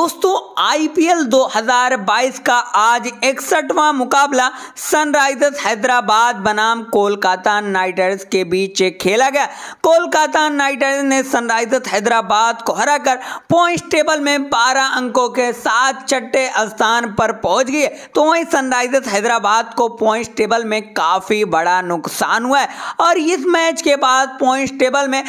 दोस्तों आईपीएल 2022 का आज इकसठवां मुकाबला सनराइजर्स हैदराबाद बनाम कोलकाता नाइट राइडर्स के बीच खेला गया। कोलकाता नाइट राइडर्स ने सनराइजर्स हैदराबाद को हराकर पॉइंट टेबल में 12 अंकों के साथ छठे स्थान पर पहुँच गए। तो वहीं सनराइजर्स हैदराबाद को पॉइंट टेबल में काफ़ी बड़ा नुकसान हुआ है। और इस मैच के बाद पॉइंट टेबल में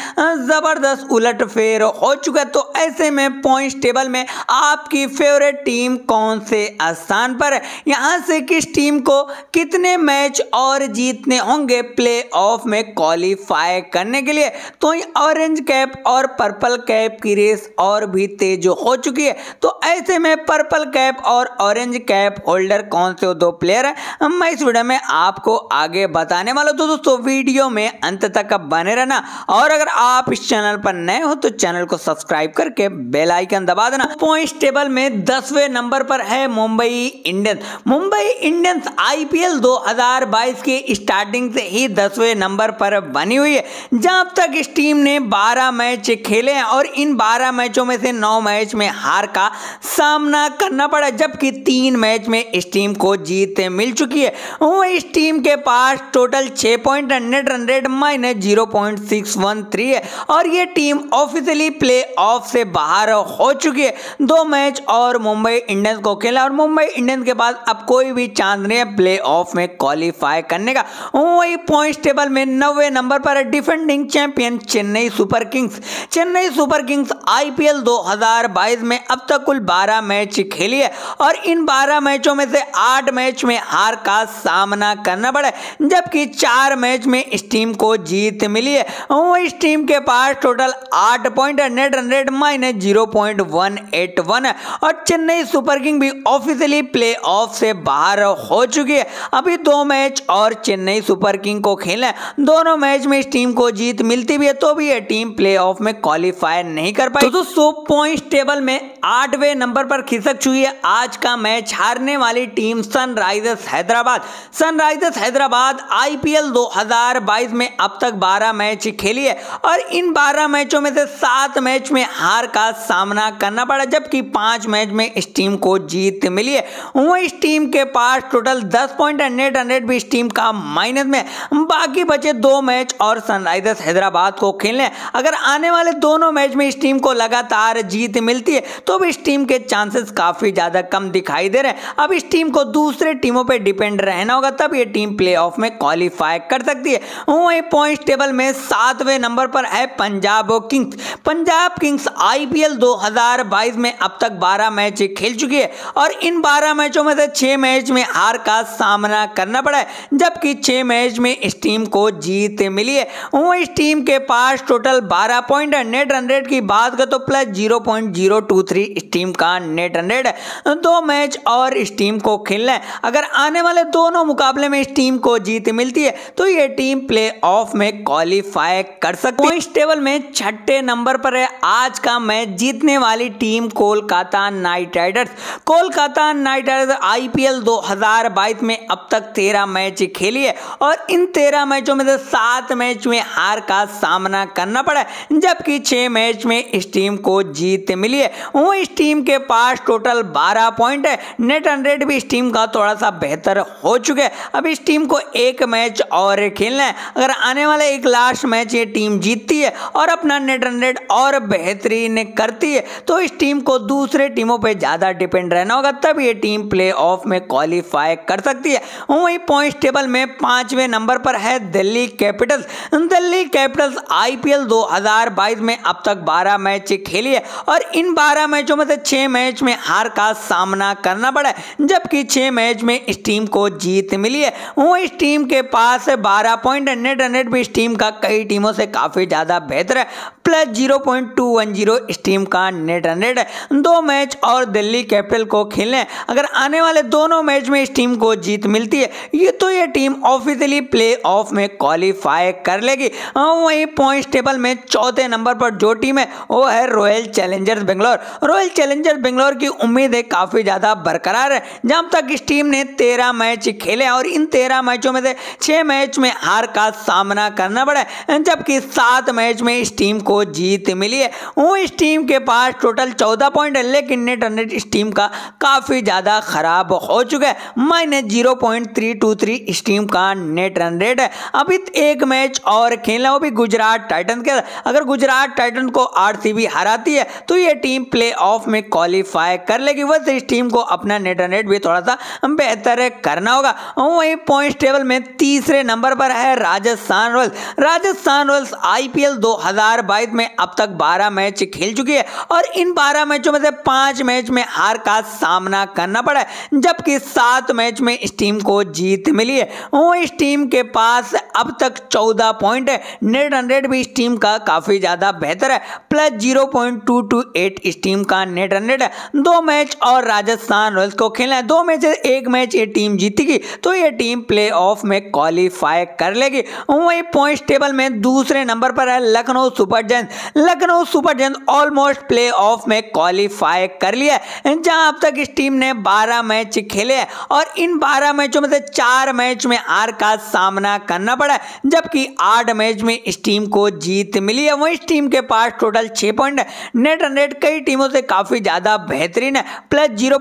ज़बरदस्त उलटफेर हो चुका है। तो ऐसे में पॉइंट टेबल में आपकी फेवरेट टीम कौन से स्थान पर है? यहाँ से किस टीम को कितने मैच और जीतने होंगे प्ले ऑफ़ में क्वालिफाई करने के लिए? तो ऑरेंज कैप और पर्पल कैप की रेस और भी तेज हो चुकी है। तो ऐसे में पर्पल कैप और ऑरेंज कैप होल्डर कौन से दो प्लेयर है? मैं इस वीडियो में आपको आगे बताने वाला तो दोस्तों वीडियो में अंत तक बने रहना। और अगर आप इस चैनल पर नए हो तो चैनल को सब्सक्राइब करके बेल आइकन दबा देना। पॉइंट टेबल में दसवें नंबर पर है Mumbai Indians. Mumbai Indians IPL 2022 के स्टार्टिंग से ही दसवें नंबर पर बनी हुई है जब तक इस टीम ने 12 मैच खेले हैं और इन 12 मैचों में से 9 मैच में हार का सामना करना पड़ा, जबकि तीन मैच में इस टीम को जीत मिल चुकी है। वो इस टीम के पास टोटल छह point net run rate minus zero point six one three है और ये टीम ऑफिशियली प्ले ऑफ़ से बाहर हो चुकी है। दो मैच और मुंबई इंडियंस को खेला और मुंबई इंडियंस के पास अब कोई भी चांस नहीं है प्ले ऑफ़ में क्वालिफाई करने का। वही पॉइंट टेबल में नवे नंबर पर defending champion Chennai super kings. Chennai super kings IPL 2022 में अब तक कुल 12 मैच खेली है और इन 12 मैचों में से 8 मैच में हार का सामना करना पड़ा जबकि चार मैच में इस टीम को जीत मिली है। वो इस टीम के पास टोटल आठ point net run rate minus zero point one eight one है और चेन्नई सुपर किंग भी ऑफिशियली प्ले ऑफ़ से बाहर हो चुकी है। अभी दो मैच और चेन्नई सुपर किंग को खेले दोनों मैच में इस टीम को जीत मिलती भी है तो भी ये टीम प्ले ऑफ़ में क्वालिफाई नहीं कर पाई। दोस्तों पॉइंट टेबल में आठवें नंबर पर खिसक चुकी है। आज का मैच हारने वाली team sunrisers Hyderabad. Sunrisers Hyderabad IPL 2022 में अब तक 12 मैच खेली है। और इन 12 मैचों में से सात मैच में हार का सामना करना पड़ा, जबकि पाँच मैच में इस टीम को जीत मिली है। वो इस टीम के पास टोटल 10 पॉइंट नेट हंड्रेड भी इस टीम का माइनस में बाकी बचे दो मैच और सनराइजर्स हैदराबाद को खेलने अगर आने वाले दोनों मैच में इस टीम को लगातार जीत मिलती है तो भी इस टीम के चांसेस काफ़ी ज़्यादा कम दिखाई दे रहे हैं। अब इस टीम को दूसरे टीमों पर डिपेंड रहना होगा, तब ये टीम प्ले में क्वालिफाई कर सकती है। वही पॉइंट टेबल में सातवें नंबर पर है Punjab kings. Punjab kings IPL 2022 में अब तक 12 मैच खेल चुकी है और इन 12 मैचों में से 6 मैच में हार का सामना करना पड़ा है, जबकि 6 मैच में इस टीम को जीत मिली है। वो इस टीम के पास टोटल 12 पॉइंट है। नेट रन की बात करें तो plus zero point zero two three इस टीम का नेट रन है। दो मैच और इस टीम को खेलना है। अगर आने वाले दोनों मुकाबले में इस टीम को जीत मिलती है तो ये टीम प्ले ऑफ़ में क्वालिफाई कर सकती है। इस टेबल में छठे नंबर पर है। आज का मैच जीतने वाली team Kolkata knight riders. Kolkata knight riders IPL 2022 में अब तक तेरह मैच खेली है और इन तेरह मैचों में से सात मैच में हार का सामना करना पड़ा जबकि छह मैच में इस टीम को जीत मिली है। वो इस टीम के पास टोटल 12 पॉइंट है। नेट रेट भी इस टीम का थोड़ा सा बेहतर हो चुका है। अब इस टीम को एक मैच और खेलना है। अगर आने वाला एक लास्ट मैच ये टीम जीतती है और अपना नेट रेट और बेहतरीन करती है तो इस टीम को दूसरे टीमों पे ज़्यादा डिपेंड रहना होगा, तब ये टीम प्ले ऑफ़ में क्वालिफाई कर सकती है। वही पॉइंट टेबल में पाँचवें नंबर पर है Delhi capitals Delhi capitals IPL 2022 में अब तक 12 मैच खेली है और इन 12 मैचों में से 6 मैच में हार का सामना करना पड़ा है, जबकि 6 मैच में इस टीम को जीत मिली है। वो इस टीम के पास 12 पॉइंट नेट नेट भी इस टीम का कई टीमों से काफ़ी ज़्यादा बेहतर है। Plus zero point two one zero इस टीम का नेट रेट है। दो मैच और दिल्ली कैपिटल को खेलने। अगर आने वाले दोनों मैच में इस टीम को जीत मिलती है, ये तो ये टीम ऑफिशियली प्ले ऑफ़ में क्वालिफाई कर लेगी। वहीं पॉइंट टेबल में चौथे नंबर पर जो टीम है, वो है royal challengers Bangalore royal challengers Bangalore की उम्मीदें काफ़ी ज़्यादा बरकरार है जब तक इस टीम ने तेरह मैच खेले और इन तेरह मैचों में से छह मैच में हार का सामना करना पड़ा जबकि सात मैच में इस टीम को जीत मिली है। वो इस टीम के पास टोटल चौदह पॉइंट है, लेकिन नेट रन इस टीम का काफ़ी ज़्यादा खराब हो चुका है। Minus zero point three two three इस टीम का नेट रन रेट है। अभी एक मैच और खेलना वो भी गुजरात टाइटन के अगर गुजरात टाइटन को आरसीबी हराती है तो ये टीम प्ले में क्वालिफाई कर लेगी। बस इस टीम को अपना नेट रन रेट भी थोड़ा सा बेहतर करना होगा। वहीं पॉइंट टेबल में तीसरे नंबर पर है Rajasthan royals Rajasthan royals IPL 2022 में अब तक 12 मैच खेल चुकी है। और इन 12 मैचों में से पाँच मैच में हार का सामना करना पड़ा, जबकि सात मैच में इस टीम को जीत मिली है। वो इस टीम के पास अब तक 14 पॉइंट है। नेट रेट भी इस टीम का काफ़ी ज़्यादा बेहतर है। Plus zero point two two eight इस टीम का नेट रेट है। दो मैच और राजस्थान रॉयल्स को खेलना है। दो मैच, एक मैच ये टीम जीतेगी तो ये टीम प्ले ऑफ़ में क्वालिफाई कर लेगी। वही पॉइंट टेबल में दूसरे नंबर पर है Lucknow super giants Lucknow super giants almost play off में क्वालिफाई कर लिया है। जहाँ अब तक इस टीम ने 12 मैच खेले हैं और इन 12 मैचों में से चार मैच में हार का सामना करना पड़ा जबकि आठ मैच में इस टीम को जीत मिली है। वही इस टीम के पास टोटल छह पॉइंट नेट रन रेट कई टीमों से काफ़ी ज़्यादा बेहतरीन है। प्लस ज़ीरो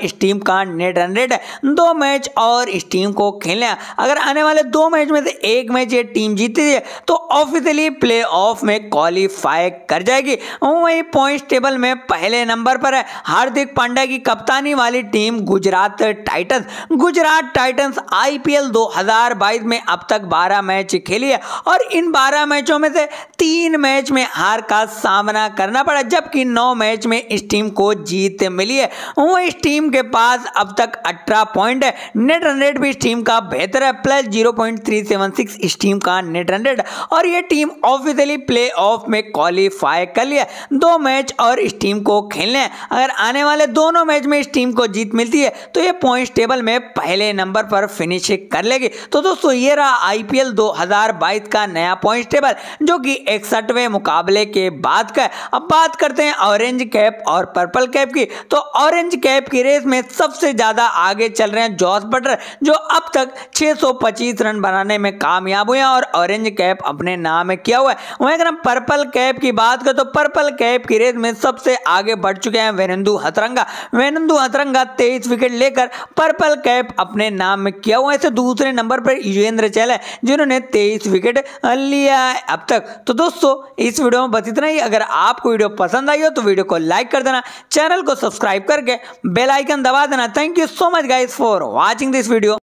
इस टीम का नेट रन रेट है। दो मैच और इस टीम को खेलने अगर आने वाले दो मैच में से एक मैच ये टीम जीती है तो ऑफिशियली प्ले ऑफ़ में क्वालिफाई कर जाएगी। वही पॉइंट टेबल में पहले नंबर पर है। हार्दिक पांड्या की कप्तानी वाली team Gujarat titans. Gujarat titans IPL 2022 में अब तक 12 मैच खेली है और इन 12 मैचों में से तीन मैच में हार का सामना करना पड़ा, जबकि नौ मैच में इस टीम को जीत मिली है। वो इस टीम के पास अब तक 18 पॉइंट है। नेट रन भी इस टीम का बेहतर है। प्लस 0.376 इस टीम का नेट रन और ये टीम ऑफिशियली प्ले ऑफ़ में क्वालिफाई कर लिया दो मैच और इस टीम को खेलने हैं। अगर आने वाले दोनों मैच में इस टीम को जीत मिलती है तो ये पॉइंट टेबल में पहले नंबर पर फिनिश कर लेगी। तो दोस्तों, ये रहा आईपीएल 2022 का नया पॉइंट टेबल जो कि इकसठवें मुकाबले के बाद का है। अब बात करते हैं ऑरेंज कैप और पर्पल कैप की। तो ऑरेंज कैप की रेस में सबसे ज़्यादा आगे चल रहे हैं जॉस बटर जो अब तक 625 रन बनाने में कामयाब हुए हैं और ऑरेंज कैप अपने नाम किया हुआ है। वहीं अगर हम पर्पल कैप की बात करें तो पर्पल कैप की रेस में सबसे आगे बढ़ चुके हैं वेनंदु हतरंगा वेनंदु हतरंगा तेईस विकेट लेकर पर्पल कैप अपने नाम में किया हुआ है। दूसरे नंबर पर युजेंद्र चहल है, जिन्होंने तेईस विकेट लिया है अब तक। तो दोस्तों, इस वीडियो में बस इतना ही। अगर आपको वीडियो पसंद आई हो तो वीडियो को लाइक कर देना, चैनल को सब्सक्राइब करके बेल आइकन दबा देना। Thank you so much guys for watching this video